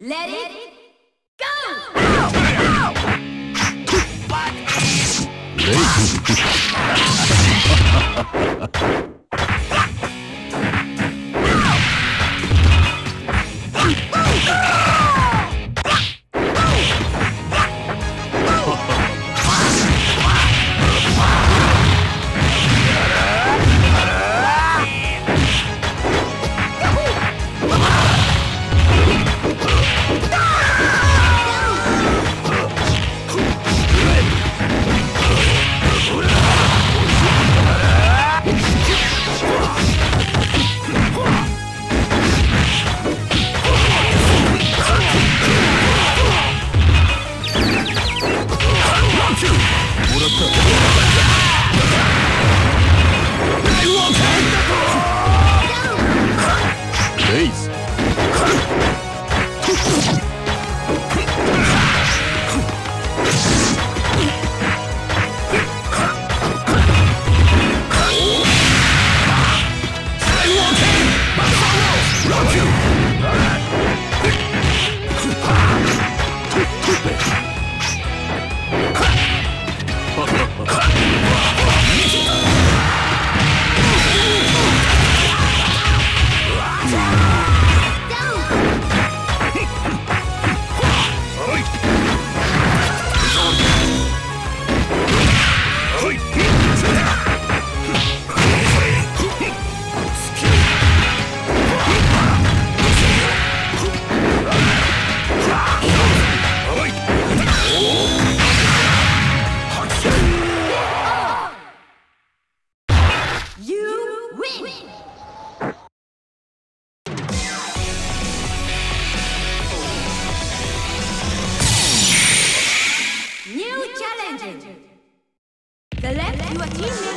Let it go! The left, you are team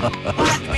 Black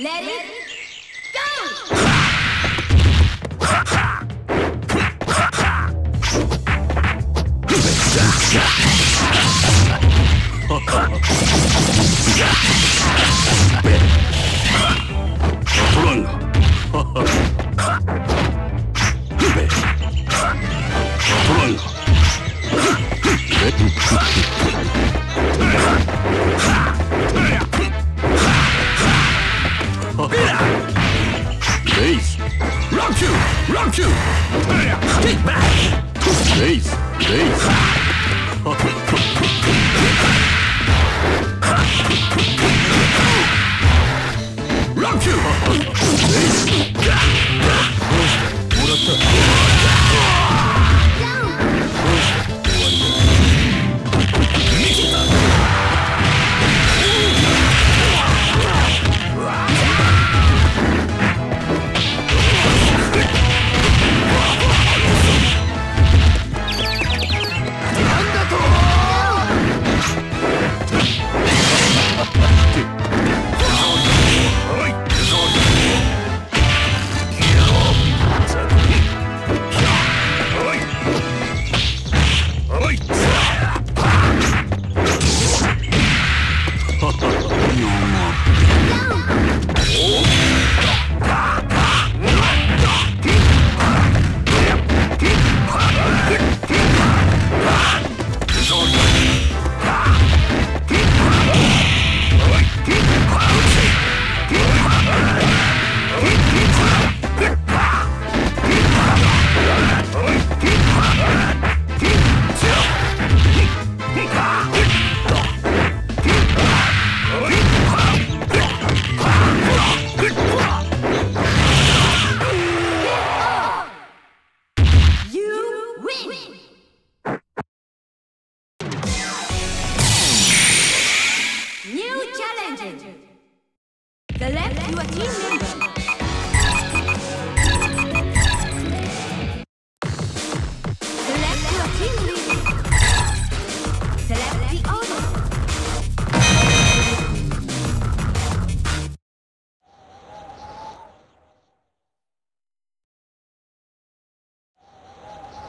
Let, Let it Don't you! Take back! Days! Days! Run you! Days!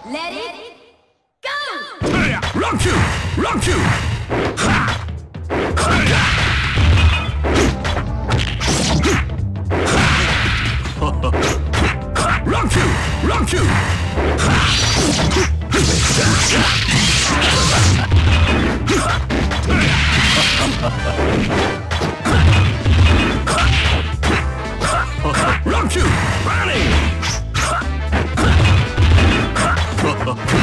Let it go! Rock you! Rock you! Rock you! Running! 哥。